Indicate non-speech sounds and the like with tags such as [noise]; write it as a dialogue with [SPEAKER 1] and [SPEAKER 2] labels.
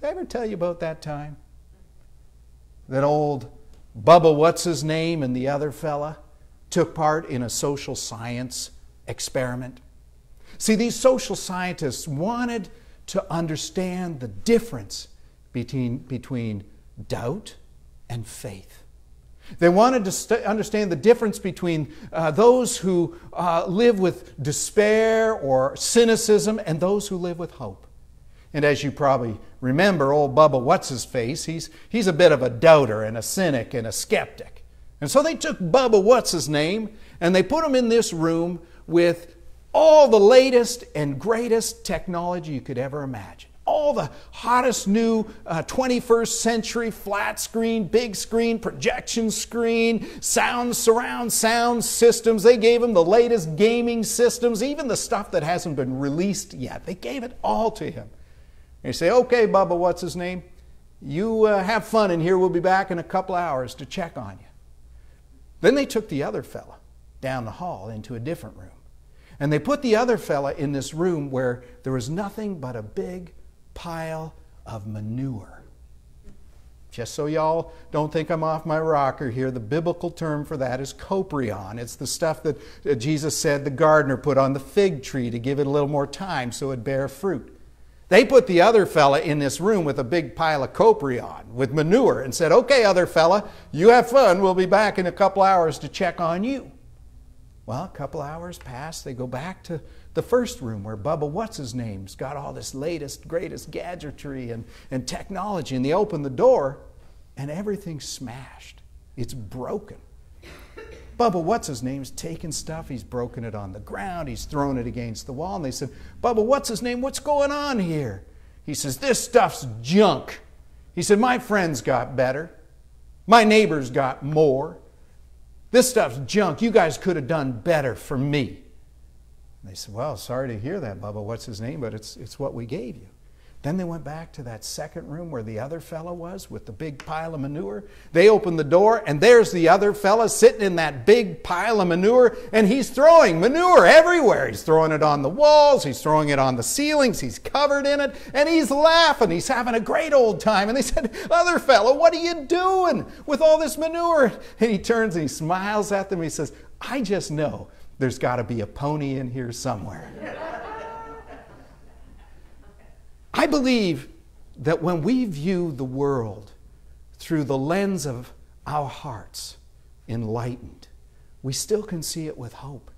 [SPEAKER 1] Did I ever tell you about that time? That old Bubba, what's his name, and the other fella took part in a social science experiment. See, these social scientists wanted to understand the difference between, between doubt and faith. They wanted to st- understand the difference between uh, those who uh, live with despair or cynicism and those who live with hope. And as you probably remember, old Bubba What's His Face, he's, he's a bit of a doubter and a cynic and a skeptic. And so they took Bubba What's His Name and they put him in this room with all the latest and greatest technology you could ever imagine all the hottest new uh, 21st century flat screen, big screen, projection screen, sound, surround sound systems. They gave him the latest gaming systems, even the stuff that hasn't been released yet. They gave it all to him. And you say, okay, Bubba, what's his name? You uh, have fun in here. We'll be back in a couple hours to check on you. Then they took the other fella down the hall into a different room. And they put the other fella in this room where there was nothing but a big pile of manure. Just so y'all don't think I'm off my rocker here, the biblical term for that is coprion. It's the stuff that uh, Jesus said the gardener put on the fig tree to give it a little more time so it bear fruit. They put the other fella in this room with a big pile of coprion with manure and said, Okay, other fella, you have fun. We'll be back in a couple hours to check on you. Well, a couple hours pass. They go back to the first room where Bubba What's His Name's got all this latest, greatest gadgetry and, and technology. And they open the door and everything's smashed. It's broken. Bubba What's His Name's taken stuff, he's broken it on the ground, he's thrown it against the wall. And they said, Bubba What's His Name? What's going on here? He says, This stuff's junk. He said, My friends got better. My neighbors got more. This stuff's junk. You guys could have done better for me. And they said, Well, sorry to hear that, Bubba. What's his name? But it's, it's what we gave you. Then they went back to that second room where the other fellow was with the big pile of manure. They opened the door, and there's the other fellow sitting in that big pile of manure, and he's throwing manure everywhere. He's throwing it on the walls, he's throwing it on the ceilings, he's covered in it, and he's laughing. He's having a great old time. And they [laughs] said, Other fellow, what are you doing with all this manure? And he turns and he smiles at them. He says, I just know there's got to be a pony in here somewhere. [laughs] believe that when we view the world through the lens of our hearts, enlightened, we still can see it with hope.